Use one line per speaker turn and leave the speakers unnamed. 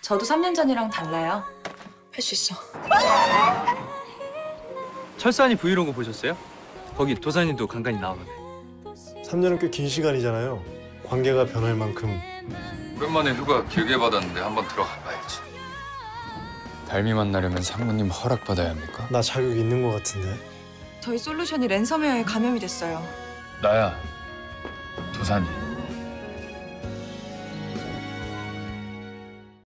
저도 3년 전이랑 달라요.
할 수 있어.
철산이 브이로그 보셨어요? 거기 도산이도 간간히 나오는데
3년은 꽤 긴 시간이잖아요. 관계가 변할 만큼
오랜만에 휴가 길게 받았는데 한번 들어가 봐야지.
달미 만나려면 상무님 허락 받아야 합니까?
나 자격 있는 것 같은데.
저희 솔루션이 랜섬웨어에 감염이 됐어요.
나야. 도산이.